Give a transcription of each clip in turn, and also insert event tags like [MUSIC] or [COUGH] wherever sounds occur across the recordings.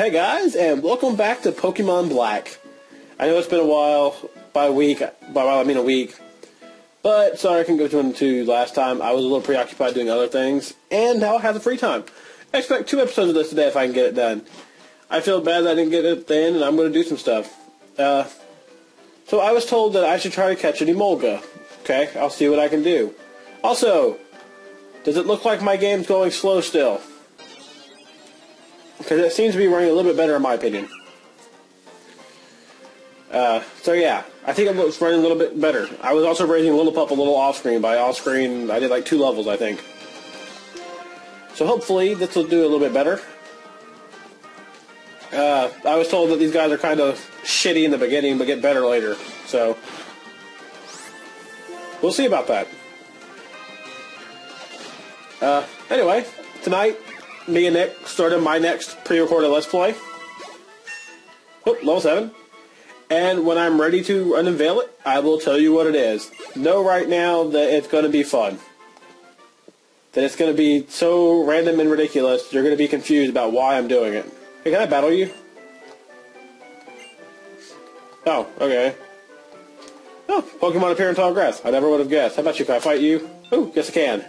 Hey guys, and welcome back to Pokemon Black. I know it's been a while, by a week, by a while I mean a week, but sorry I couldn't go to one two last time. I was a little preoccupied doing other things, and now I have the free time. I expect two episodes of this today if I can get it done. I feel bad that I didn't get it then, and I'm going to do some stuff. Uh, so I was told that I should try to catch an Emolga. Okay, I'll see what I can do. Also, does it look like my game's going slow still? Because it seems to be running a little bit better in my opinion. Uh, so yeah, I think it it's running a little bit better. I was also raising Lillipup a little off-screen. By off-screen, I did like two levels, I think. So hopefully this will do a little bit better. Uh, I was told that these guys are kind of shitty in the beginning, but get better later. So we'll see about that. Uh, anyway, tonight, me and Nick started my next pre-recorded Let's Play. Level 7. And when I'm ready to unveil it, I will tell you what it is. Know right now that it's going to be fun. That it's going to be so random and ridiculous, you're going to be confused about why I'm doing it. Hey, can I battle you? Oh, okay. Oh, Pokemon appear in tall grass. I never would have guessed. How about you? Can I fight you? Oh, yes I can.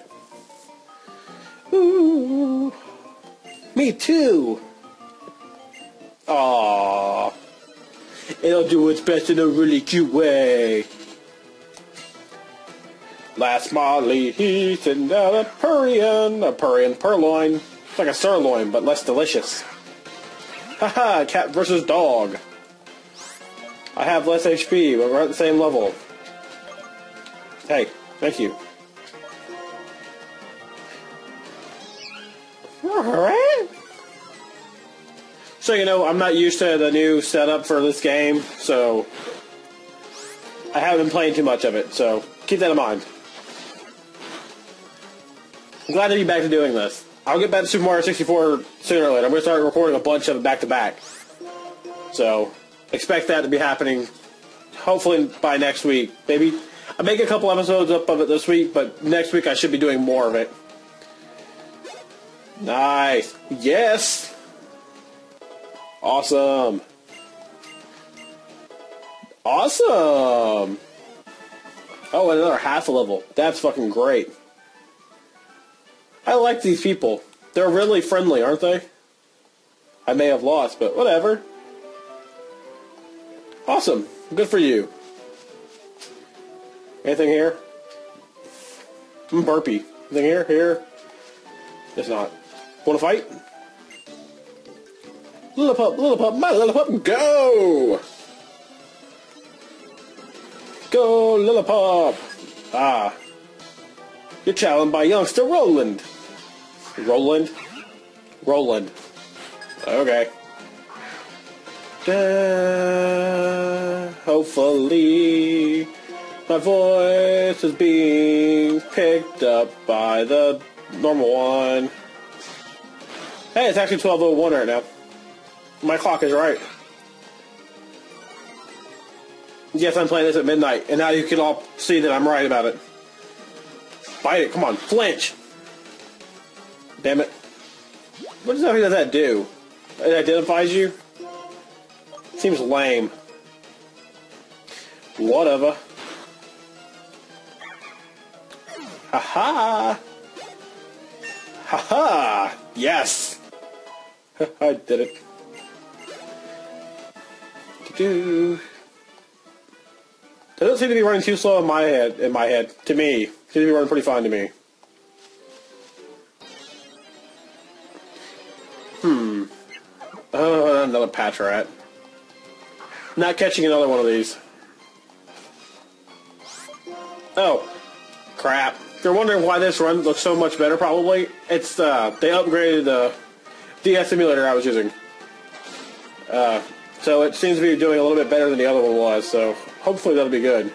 Ooh. Me too. Aww. It'll do its best in a really cute way. Last Molly, he's and a Purrian, a Purrian Purrloin. It's like a sirloin, but less delicious. Haha, cat versus dog. I have less HP, but we're at the same level. Hey, thank you. So, you know, I'm not used to the new setup for this game, so I haven't been playing too much of it, so keep that in mind. I'm glad to be back to doing this. I'll get back to Super Mario 64 sooner or later. I'm going to start recording a bunch of it back to back. So, expect that to be happening hopefully by next week. Maybe I make a couple episodes up of it this week, but next week I should be doing more of it. Nice. Yes. Awesome. Awesome. Oh, another half a level. That's fucking great. I like these people. They're really friendly, aren't they? I may have lost, but whatever. Awesome. Good for you. Anything here? Mm, I'm burpy. Anything here? Here? It's not. Want to fight? Lillipup, Lillipup, my Lillipup, go! Go, Lillipup! Ah. You're challenged by youngster Roland. Roland? Roland. Okay. Hopefully, my voice is being picked up by the normal one. Hey, it's actually 12.01 right now. My clock is right. Yes, I'm playing this at midnight, and now you can all see that I'm right about it. Bite it, come on, flinch! Damn it. What exactly does that do? It identifies you? Seems lame. Whatever. Ha-ha! Ha-ha! Yes! [LAUGHS] I did it. Do. Doesn't seem to be running too slow in my head. In my head, to me, seems to be running pretty fine to me. Hmm. Oh, another Patrat. Not catching another one of these. Oh, crap. If you're wondering why this run looks so much better, probably, it's, uh, they upgraded the DS emulator I was using. Uh, so it seems to be doing a little bit better than the other one was, so hopefully that'll be good.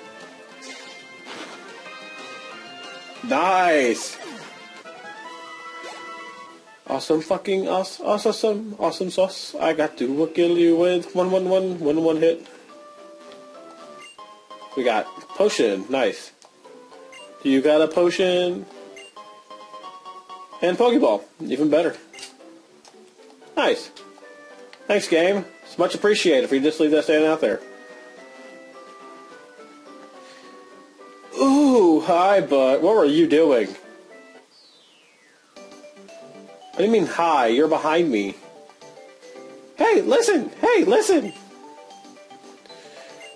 Nice! Awesome fucking awesome, awesome, awesome sauce. I got to kill you with one, one, one, one, one hit. We got potion, nice. You got a potion. And Pokeball, even better. Nice. Thanks, game. It's much appreciated if you just leave that standing out there. Ooh, hi, bud. What were you doing? What do you mean, hi? You're behind me. Hey, listen! Hey, listen!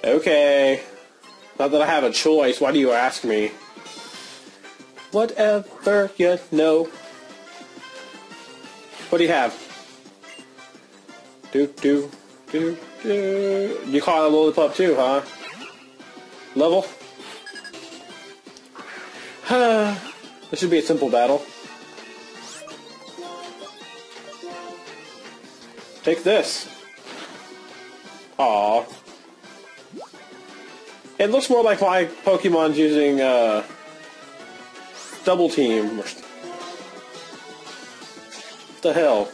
Okay. Not that I have a choice. Why do you ask me? Whatever you know. What do you have? Do, do, You call it a lollipop too, huh? Level? [SIGHS] this should be a simple battle. Take this. Aw. It looks more like my Pokemon's using uh, double team. What the hell?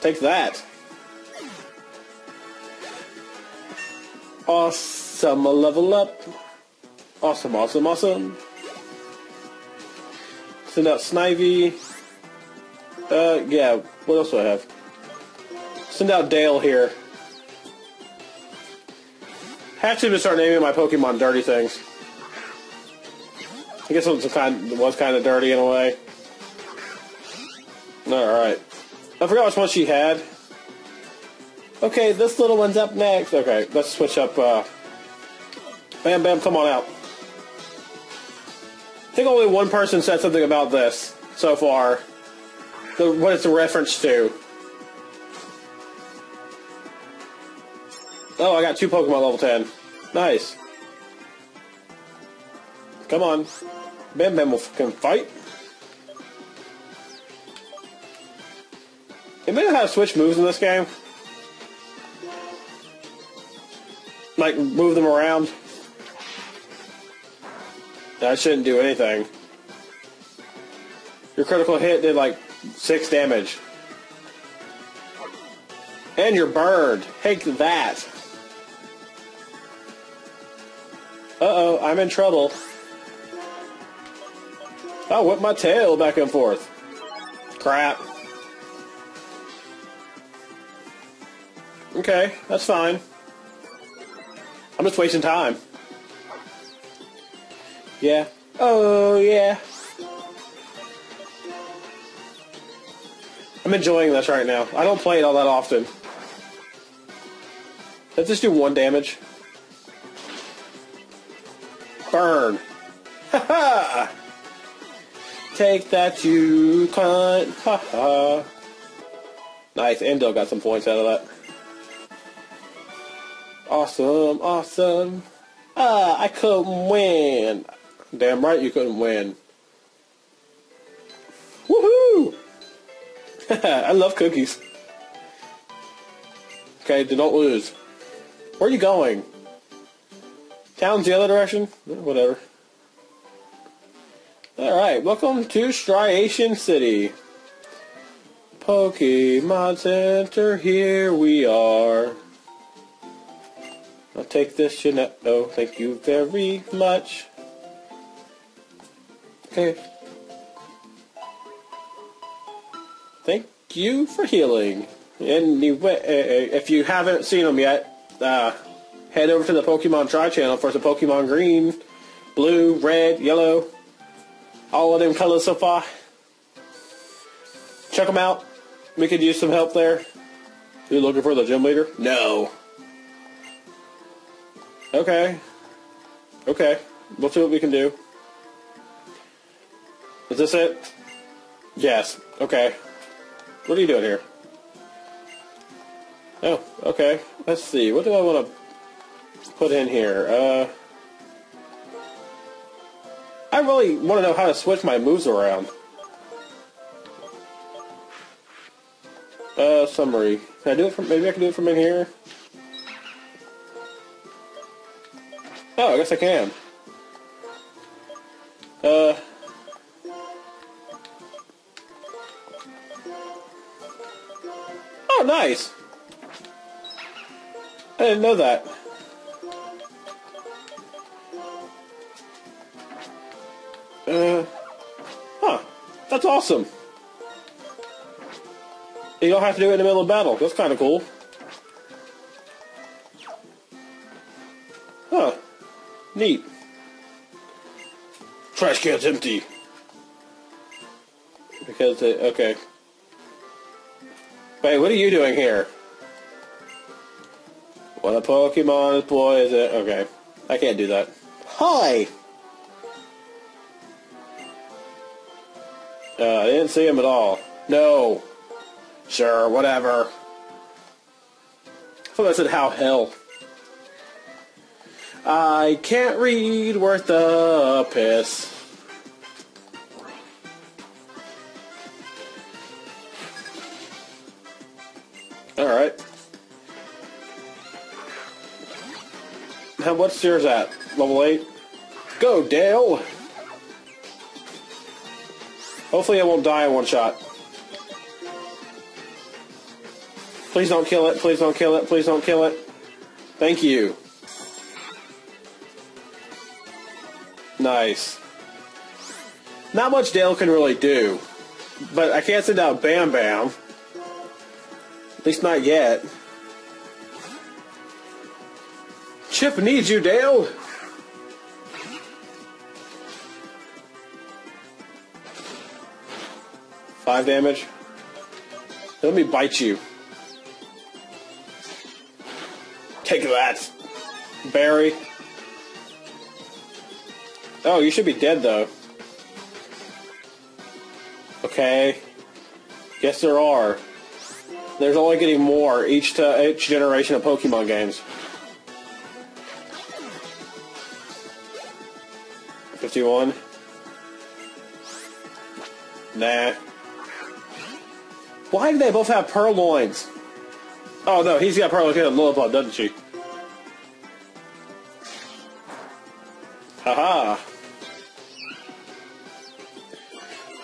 Take that. Awesome, level up. Awesome, awesome, awesome. Send out Snivy. Uh, yeah, what else do I have? Send out Dale here. Have to start naming my Pokemon dirty things. I guess it was kind was kind of dirty in a way. All right. I forgot which one she had. Okay, this little one's up next. Okay, let's switch up. Uh, bam, bam, come on out. I think only one person said something about this so far. The, what it's a reference to. Oh, I got two Pokemon level 10. Nice. Come on. Bam Bam will fucking fight. It may to switch moves in this game? Like, move them around? That shouldn't do anything. Your critical hit did like six damage. And you're burned. Take that. Uh-oh, I'm in trouble. I'll whip my tail back and forth. Crap. Okay, that's fine. I'm just wasting time. Yeah. Oh, yeah. I'm enjoying this right now. I don't play it all that often. Let's just do one damage. Burn. Ha ha! Take that, you cunt. Ha ha. Nice. Endo got some points out of that. Awesome, awesome. Ah, I couldn't win. Damn right you couldn't win. Woohoo! [LAUGHS] I love cookies. Okay, don't lose. Where are you going? Town's the other direction? Whatever. Alright, welcome to Striation City. Pokemon Center, here we are. I'll take this, Jeanette. Oh, thank you very much. Okay. Thank you for healing. Anyway, uh, if you haven't seen them yet, uh, head over to the Pokemon Tri channel for some Pokemon Green, Blue, Red, Yellow, all of them colors so far. Check them out. We could use some help there. You looking for the gym leader? No. Okay. Okay. We'll see what we can do. Is this it? Yes. Okay. What are you doing here? Oh, okay. Let's see. What do I want to put in here? Uh, I really want to know how to switch my moves around. Uh, summary. Can I do it from, maybe I can do it from in here? Oh, I guess I can. Uh... Oh, nice! I didn't know that. Uh, huh. That's awesome. You don't have to do it in the middle of battle. That's kind of cool. Neat. Trash can's empty. Because it, okay. Wait, what are you doing here? What a Pokemon boy is it? Okay. I can't do that. Hi! Uh, I didn't see him at all. No. Sure, whatever. I thought I said how hell. I can't read worth a piss. Alright. Now, what's yours at? Level 8? Go, Dale! Hopefully I won't die in one shot. Please don't kill it, please don't kill it, please don't kill it. Thank you. Nice. Not much Dale can really do. But I can't send out Bam Bam. At least not yet. Chip needs you, Dale. Five damage. Let me bite you. Take that. Barry. Oh, you should be dead, though. Okay. Guess there are. There's only getting more each to each generation of Pokemon games. 51. Nah. Why do they both have Purrloins? Oh no, he's got Purrloin and Lillipup, doesn't she? Haha.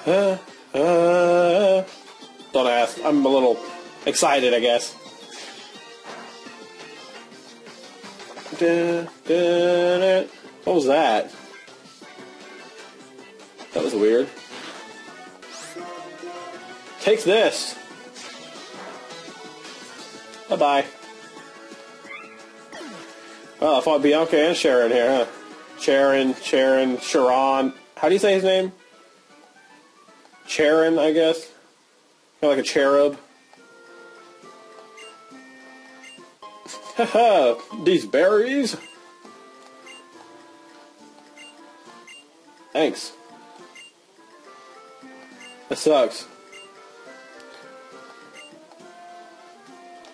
Don't ask. I'm a little excited, I guess. What was that? That was weird. Take this. Bye bye. Oh, I fought Bianca and Sharon here, huh? Sharon, Sharon, Sharon. How do you say his name? Charon, I guess. Kind of like a cherub. Haha, these berries. Thanks. That sucks.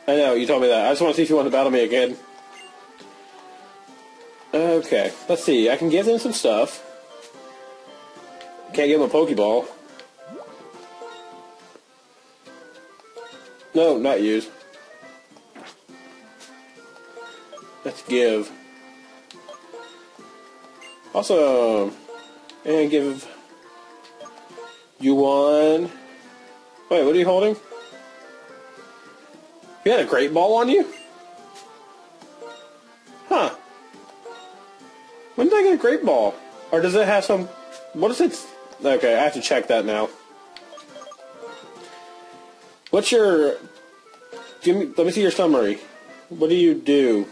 I know, you told me that. I just want to see if you want to battle me again. Okay, let's see. I can give them some stuff. Can't give them a Pokeball. No, not use. Let's give. Awesome. And give you one. Wait, what are you holding? You had a great ball on you? Huh. When did I get a great ball? Or does it have some... What is it? Okay, I have to check that now. What's your... Give me, let me see your summary. What do you do?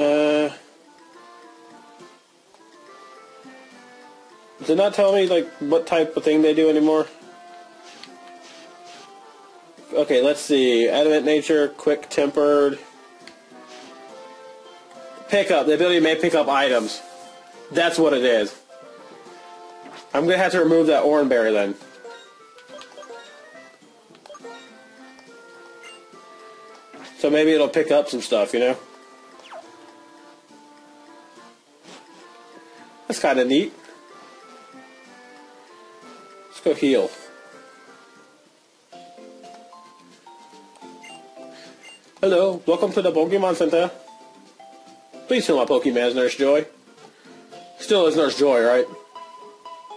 Uh... Does it not tell me, like, what type of thing they do anymore? Okay, let's see. Adamant nature, quick tempered. Pickup. The ability may pick up items. That's what it is. I'm to have to remove that orange berry then. So maybe it'll pick up some stuff, you know? That's kind of neat. Let's go heal. Hello, welcome to the Pokemon Center. Please heal my Pokemon's Nurse Joy. Still is Nurse Joy, right?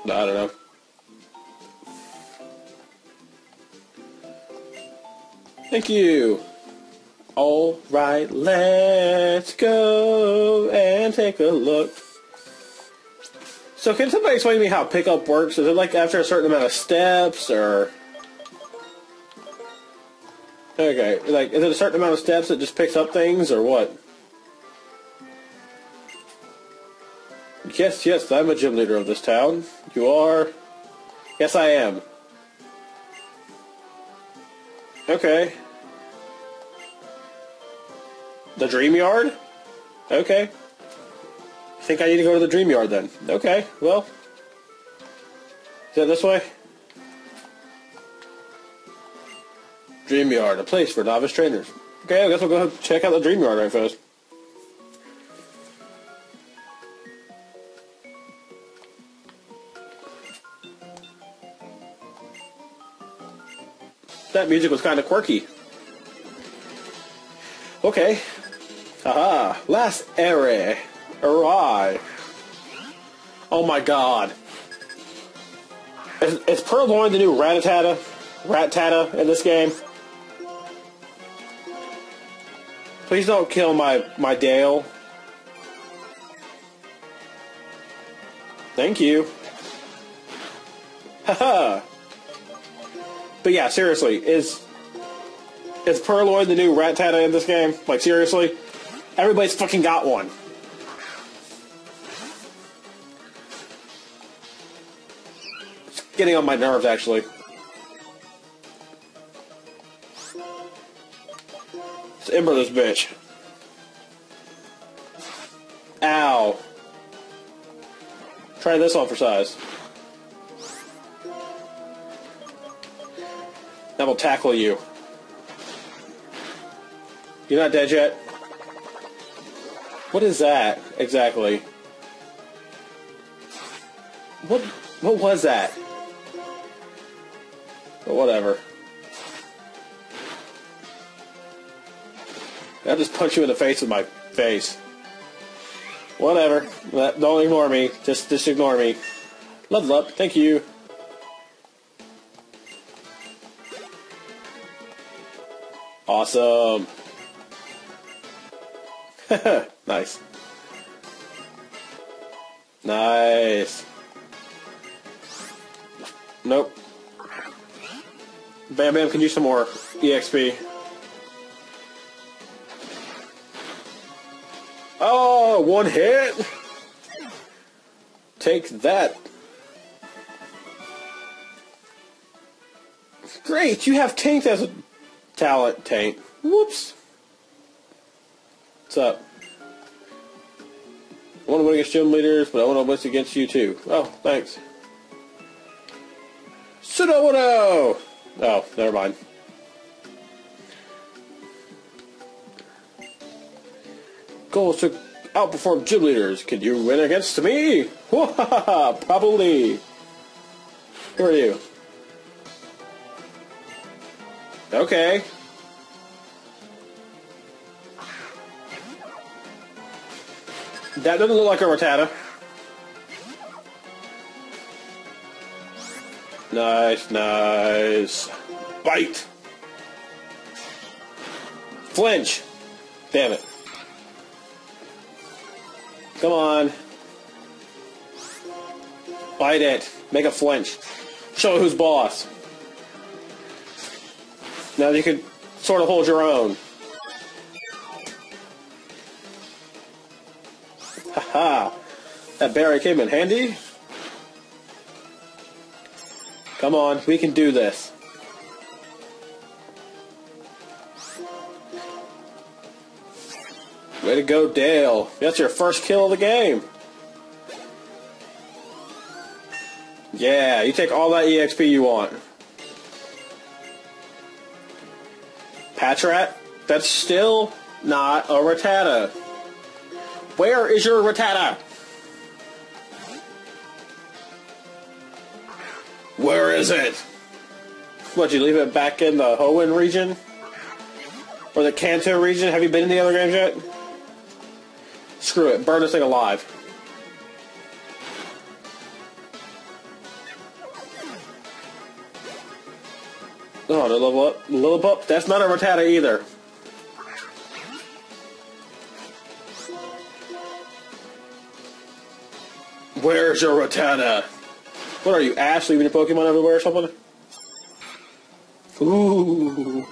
I don't know. Thank you. All right, let's go and take a look. So can somebody explain to me how pickup works? Is it like after a certain amount of steps or... Okay, like, is it a certain amount of steps that just picks up things, or what? Yes, yes, I'm a gym leader of this town. You are? Yes, I am. Okay. The Dream Yard? Okay. I think I need to go to the Dream Yard then? Okay, well. Is that this way? Dream Yard, a place for novice trainers. Okay, I guess we'll go check out the Dream Yard right first. That music was kind of quirky. Okay. Haha. Last area. Arrive. Oh my god. Is, is Purrloin the new Rattata? Rattata in this game? Please don't kill my, my Dale. Thank you. Haha. But yeah, seriously, is is Purrloin the new Rattata in this game? Like seriously? Everybody's fucking got one. It's getting on my nerves actually. Let's ember this bitch. Ow. Try this on for size. That will tackle you. You're not dead yet? What is that, exactly? What what was that? But whatever. I'll just punch you in the face with my face. Whatever. Don't ignore me. Just just ignore me. Love, up. Thank you. Awesome. [LAUGHS] nice. Nice. Nope. Bam Bam can use some more EXP. Oh, one hit! Take that. Great, you have Tank as a talent, Tank. Whoops. What's up? I want to win against gym leaders, but I want to win against you too. Oh, thanks. Sudowoodo! Oh, never mind. Goal is to outperform gym leaders. Can you win against me? [LAUGHS] Probably. Who are you? Okay. That doesn't look like a Rattata. Nice, nice. Bite. Flinch. Damn it. Come on. Bite it. Make a flinch. Show who's boss. Now you can sort of hold your own. Haha. that berry came in handy. Come on, we can do this. Way to go, Dale. That's your first kill of the game. Yeah, you take all that EXP you want. Patrat, that's still not a Rattata. Where is your Rattata? Where is it? What, you leave it back in the Hoenn region? Or the Kanto region? Have you been in the other games yet? Screw it, burn this thing alive. Oh, no level up. That's not a Rattata either. Where's your Rattata? What are you, Ash, leaving your Pokemon everywhere or something? Ooh.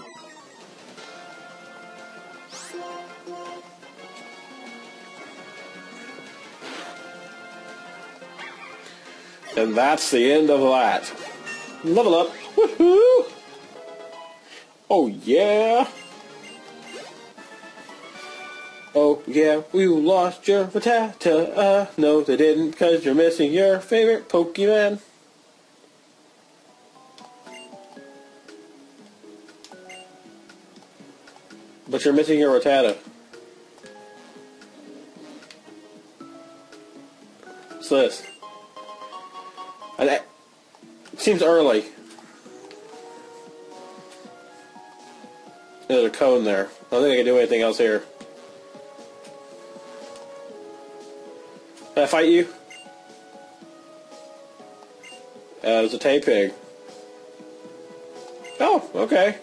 And that's the end of that. Level up. Woohoo! Oh yeah. Oh yeah, we lost your Rattata. Uh, no, they didn't, cause you're missing your favorite Pokemon. But you're missing your Rattata. What's this? It seems early. There's a cone there. I don't think I can do anything else here. Can I fight you? Uh, there's a Tepig. Oh, okay.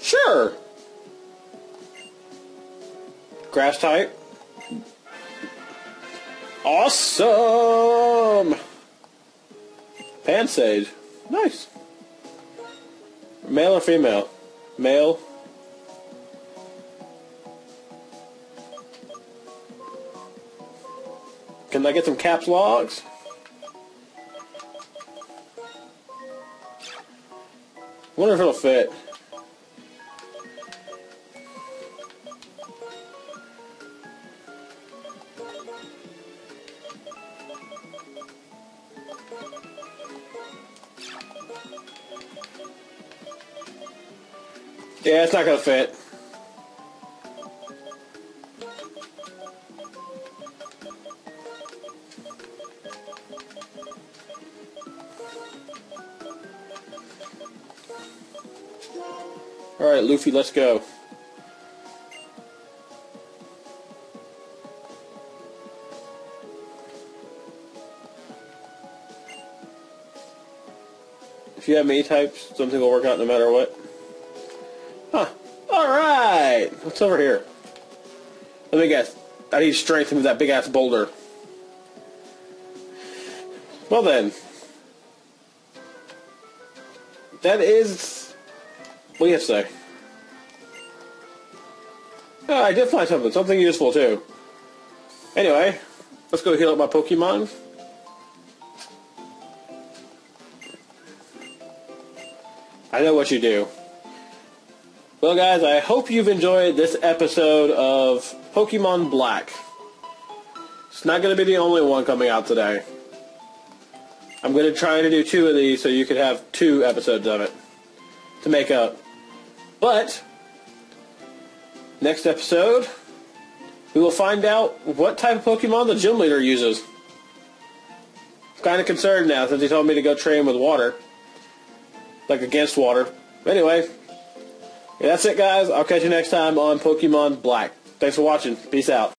Sure. Grass type. Awesome! Pansage. Nice. Male or female? Male. Can I get some caps logs? Wonder if it'll fit. Yeah, it's not gonna fit. Alright, Luffy, let's go. If you have many types, something will work out no matter what. Alright! What's over here? Let me guess. I need strength to move that big ass boulder. Well then. That is... What do you have to say? Oh, I did find something. Something useful too. Anyway, let's go heal up my Pokemon. I know what you do. Well, guys, I hope you've enjoyed this episode of Pokemon Black. It's not going to be the only one coming out today. I'm going to try to do two of these so you could have two episodes of it to make up. But, next episode, we will find out what type of Pokemon the gym leader uses. I'm kind of concerned now since he told me to go train with water. Like against water. Anyway, that's it, guys. I'll catch you next time on Pokemon Black. Thanks for watching. Peace out.